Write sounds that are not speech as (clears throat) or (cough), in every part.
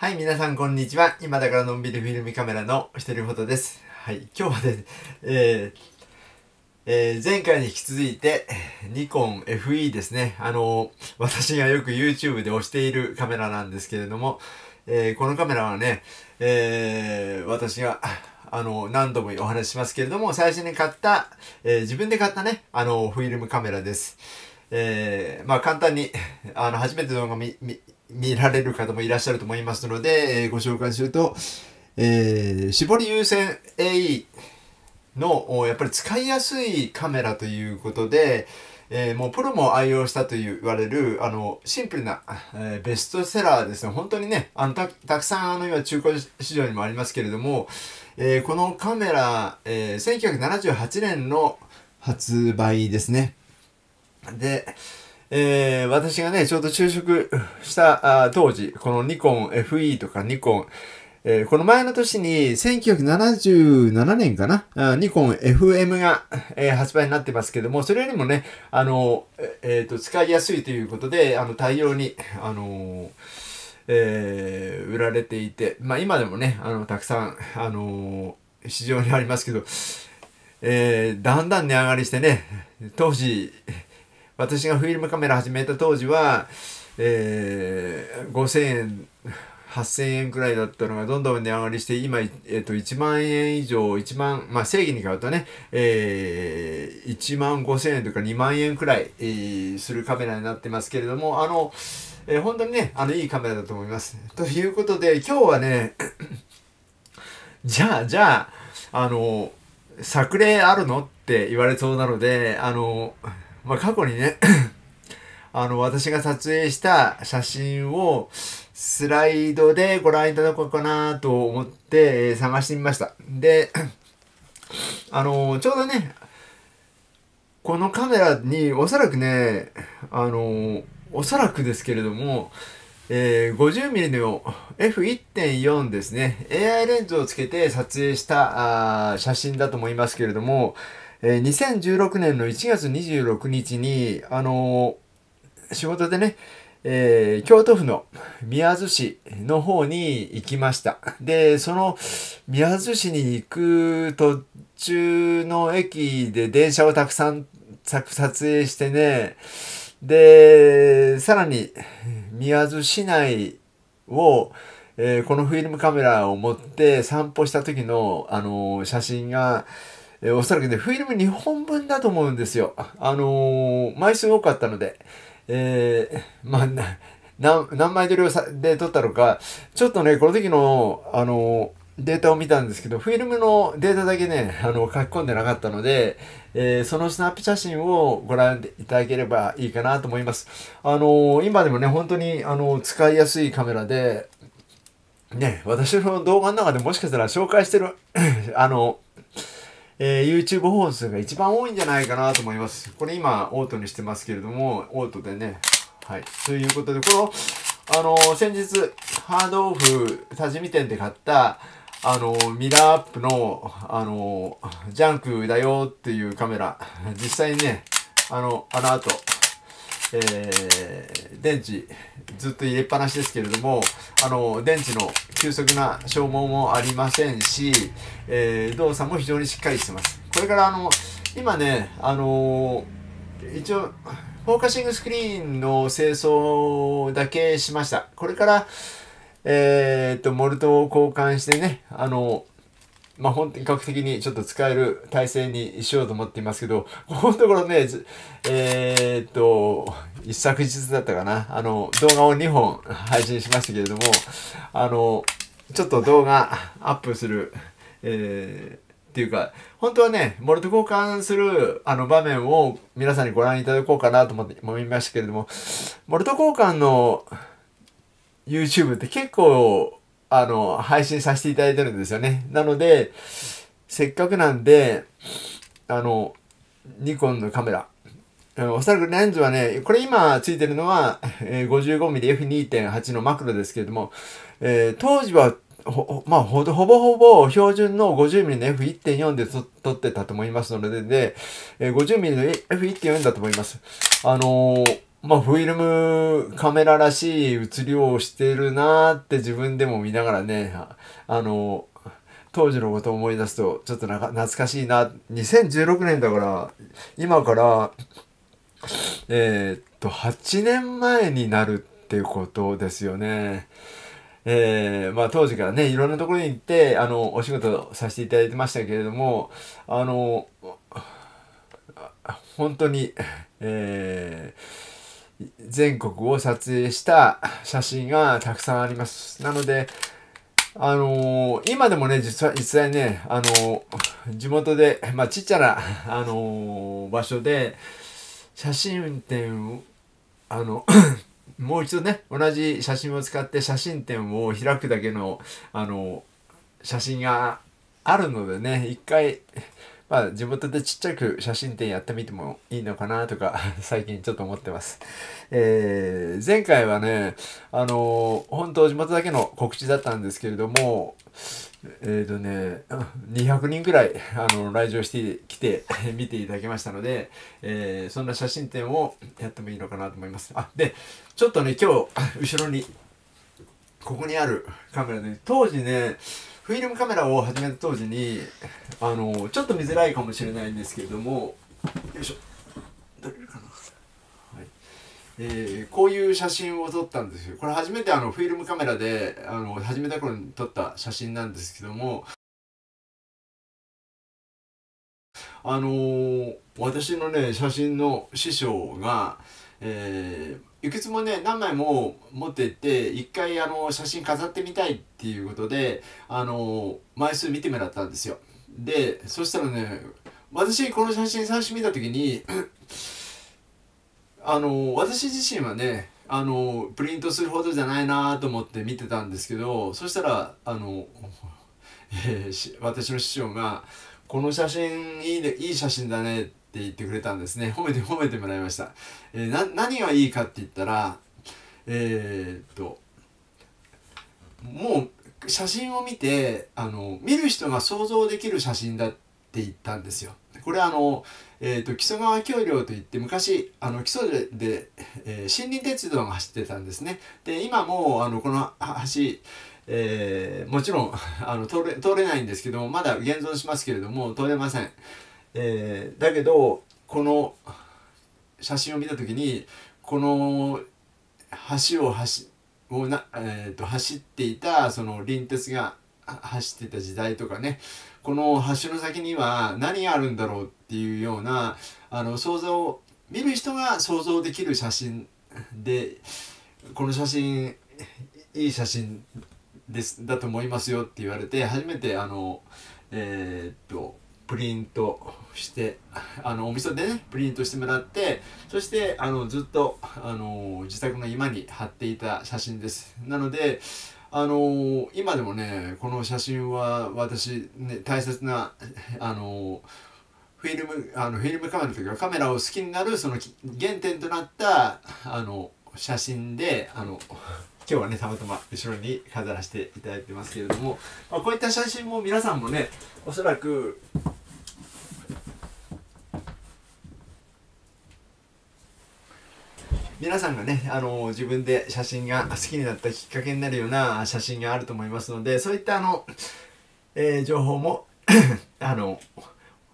はい、皆さんこんにちは。今だからのんびりフィルムカメラの一人フォトです。はい、今日はね、えーえー前回に引き続いて、ニコン FE ですね。あの私がよく YouTube で押しているカメラなんですけれども、えーこのカメラはね、えー私が、あの、何度もお話ししますけれども、最初に買った、え自分で買ったね、あの、フィルムカメラです。えーまあ簡単に、あの、初めて動画、見、見られる方もいらっしゃると思いますので、えーご紹介すると、えー絞り優先 AE の、やっぱり使いやすいカメラということで、えーもうプロも愛用したと言われる、あの、シンプルな、えーベストセラーですね。本当にね、あの、た、くさん、あの、今、中古市場にもありますけれども、えーこのカメラ、え1978年の発売ですね。で、えー私がね、ちょうど就職した当時、このニコン FE とかニコン、えーこの前の年に1977年かな、ニコン FM が、えー発売になってますけども、それよりもね、あの、ええーと、使いやすいということで、あの、大量に、あのえ売られていて、まあ今でもね、あの、たくさん、あの市場にありますけど、えだんだん値上がりしてね、当時、私がフィルムカメラ始めた当時は、えー5000円、8000円くらいだったのがどんどん値上がりして、今、えっ、と、1万円以上、1万、まあ正義に買うとね、えー1万5000円とか2万円くらい、えーするカメラになってますけれども、あの、えー本当にね、あの、いいカメラだと思います。ということで、今日はね、(coughs) じゃあ、じゃあ、あの、作例あるのって言われそうなので、あの、まあ、過去にね、(coughs) あの、私が撮影した写真をスライドでご覧いただこうかなと思って、探してみました。で、(coughs) あの、ちょうどね、このカメラにおそらくね、あの、おそらくですけれども、えー 50mm の F1.4 ですね。AI レンズをつけて撮影したあ写真だと思いますけれども、えー2016年の1月26日に、あのー仕事でね、えー京都府の宮津市の方に行きました。で、その宮津市に行く途中の駅で電車をたくさん撮影してね、で、さらに宮津市内を、えーこのフィルムカメラを持って散歩した時の、あのー写真が、えーおそらくね、フィルム2本分だと思うんですよ。あのー枚数多かったので。えーまあ、な何枚撮りをさで撮ったのか、ちょっとね、この時の、あのデータを見たんですけど、フィルムのデータだけね、あの、書き込んでなかったので、えーそのスナップ写真をご覧いただければいいかなと思います。あの今でもね、本当に、あの使いやすいカメラで、ね、私の動画の中でもしかしたら紹介してる、(clears throat) あの、えー YouTube 本数が一番多いんじゃないかなと思います。これ今、オートにしてますけれども、オートでね、はい。ということで、この、あの先日、ハードオフ多治見店で買った、あのミラーアップの、あのジャンクだよっていうカメラ、実際にね、あの、あの後、えー電池ずっと入れっぱなしですけれどもあの電池の急速な消耗もありませんし、えー動作も非常にしっかりしてます。これからあの今ねあの一応フォーカシングスクリーンの清掃だけしました。これからえーっとモルトを交換してねあのまあ、本格的にちょっと使える体制にしようと思っていますけど、このところね、えーっと、一昨日だったかな、あの、動画を2本配信しましたけれども、あの、ちょっと動画アップする、えーっていうか、本当はね、モルト交換するあの場面を皆さんにご覧いただこうかなと思って思いましたけれども、モルト交換の YouTube って結構、あの、配信させていただいてるんですよね。なので、せっかくなんで、あの、ニコンのカメラ。おそらくレンズはね、これ今ついてるのは、え 55mmF2.8 のマクロですけれども、えー当時はほまあ、ほぼほぼ標準の 50mm の F1.4 で撮ってたと思いますので、で、え 50mm の F1.4 だと思います。あのーまあ、フィルムカメラらしい写りをしてるなーって自分でも見ながらね、あの、当時のことを思い出すと、ちょっとな懐かしいな。2016年だから、今から、えー、っと、8年前になるっていうことですよね。えー、まあ当時からね、いろんなところに行って、あの、お仕事させていただいてましたけれども、あの、本当に、えー、全国を撮影した写真がたくさんあります。なので、あのー、今でもね、実は、実際ね、あのー、地元で、まあ、ちっちゃな、あのー、場所で、写真展あの、(coughs) もう一度ね、同じ写真を使って写真展を開くだけの、あの、写真があるのでね、一回、まあ、地元でちっちゃく写真展やってみてもいいのかなとか、(laughs) 最近ちょっと思ってます。えー、前回はね、あのー、本当地元だけの告知だったんですけれども、えっ、ー、とね、200人ぐらい、あの、来場してきて、(laughs) 見ていただきましたので、えー、そんな写真展をやってもいいのかなと思います。あ、で、ちょっとね、今日、(laughs) 後ろに、ここにあるカメラで、当時ね、フィルムカメラを始めた当時にあのちょっと見づらいかもしれないんですけれどもよいしょ。撮れるかな、はい。えー、こういう写真を撮ったんですよ。これ初めてあのフィルムカメラであの始めた頃に撮った写真なんですけどもあのー、私のね写真の師匠がえー、いくつもね何枚も持ってって一回あの写真飾ってみたいっていうことであの枚数見てもらったんですよ。でそしたらね私この写真最初見た時に (clears throat) あの私自身はねあのプリントするほどじゃないなと思って見てたんですけどそしたらあの、(laughs) えー、私の師匠が「この写真いい,、ね、いい写真だね」ってって言ってくれたんですね。(laughs) 褒めて褒めてもらいました、えー、な何がいいかって言ったらえー、っともう写真を見てあの見る人が想像できる写真だって言ったんですよ。これあの、えーと、木曽川橋梁といって昔あの木曽でで、えー、森林鉄道が走ってたんですね。で今もあのこの橋えー、もちろんあの通れ通れないんですけどもまだ現存しますけれども通れません。えー、だけどこの写真を見た時にこの橋を走をな、えーと、走っていたその臨鉄が走ってた時代とかねこの橋の先には何があるんだろうっていうようなあの想像見る人が想像できる写真でこの写真いい写真ですだと思いますよって言われて初めてあのえー、っとプリントしてあのお店でねプリントしてもらってそしてあのずっとあの自宅の居間に貼っていた写真です。なのであの今でもねこの写真は私ね大切なあのフィルムあのフィルムカメラというかカメラを好きになるその原点となったあの写真であの今日はねたまたま後ろに飾らせていただいてますけれども、まあ、こういった写真も皆さんもねおそらく皆さんがね、あの、自分で写真が好きになったきっかけになるような写真があると思いますので、そういったあの、えー、情報も (coughs) あの、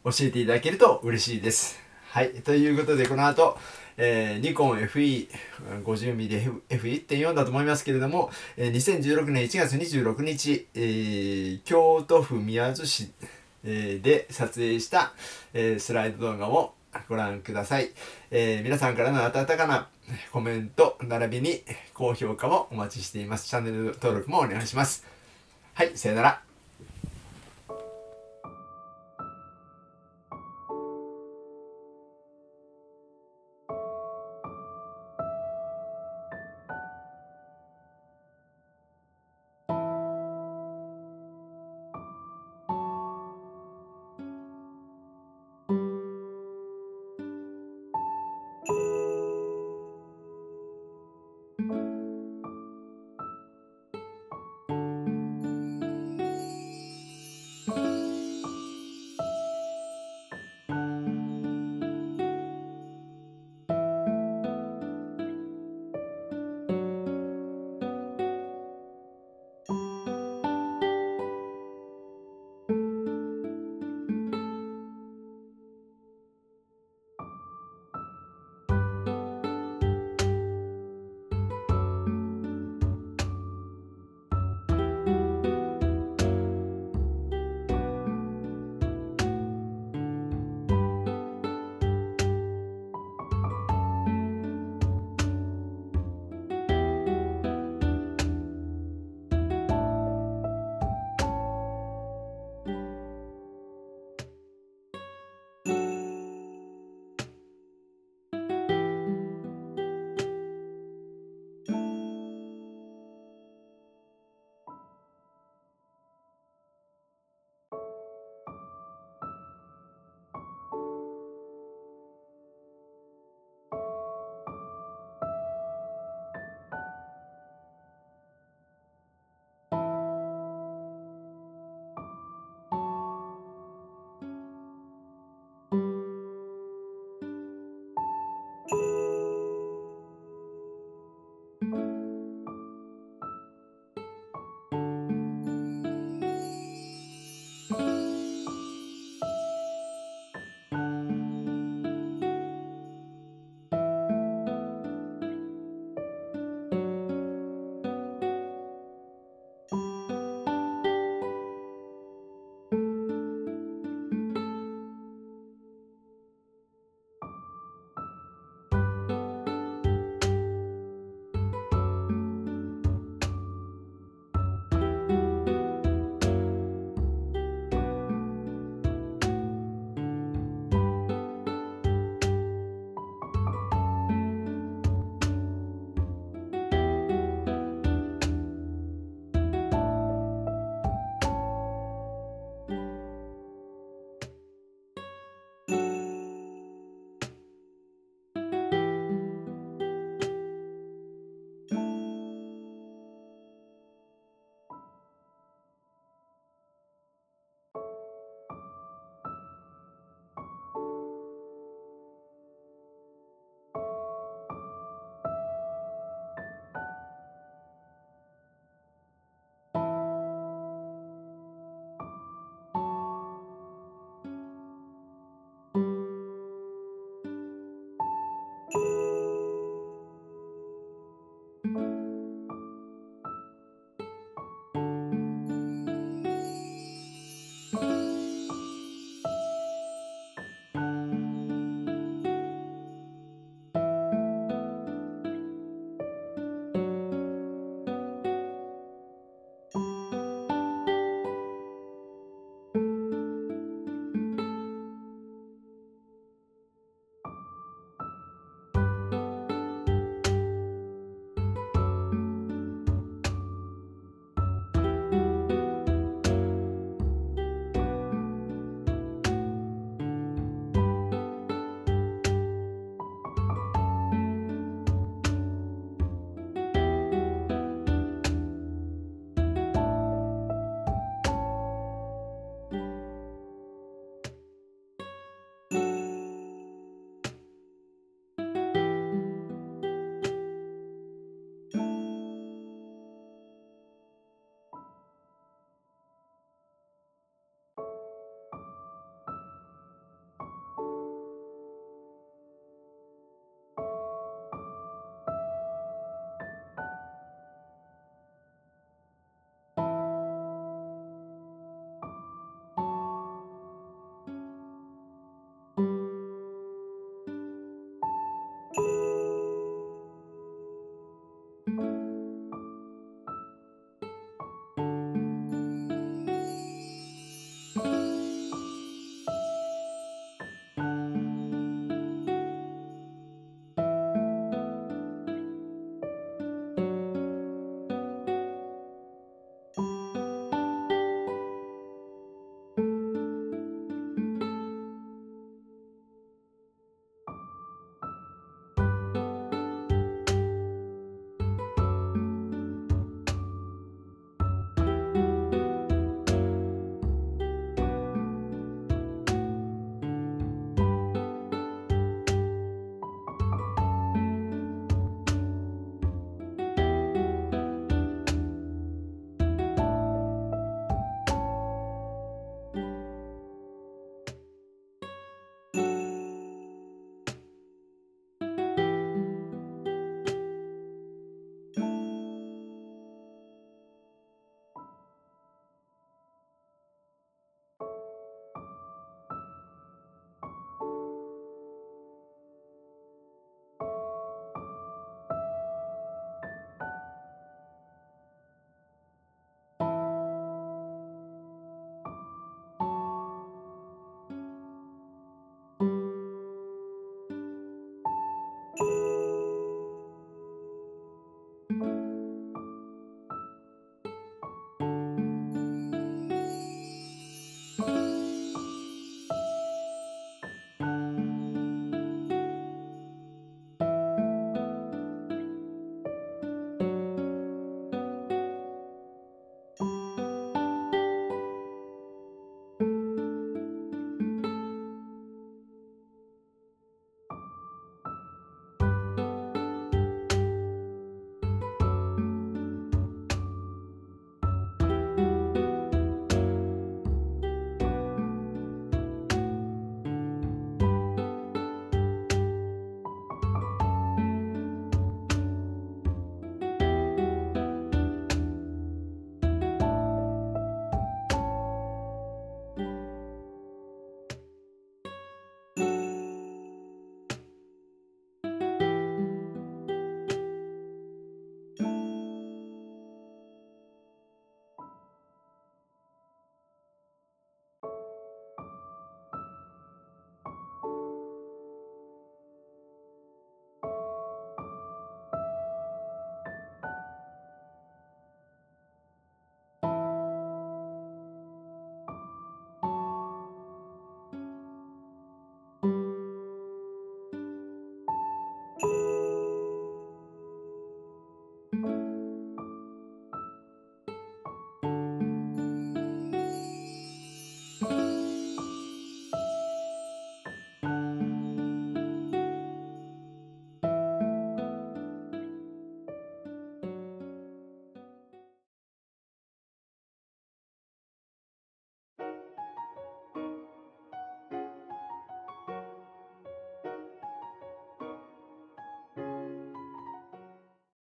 教えていただけると嬉しいです。はい。ということで、この後、えー、ニコン FE50mmFE1.4 だと思いますけれども、えー、2016年1月26日、えー、京都府宮津市、えー、で撮影した、えー、スライド動画をご覧ください、えー、皆さんからの温かなコメント並びに高評価もお待ちしています。チャンネル登録もお願いします。はいさよなら。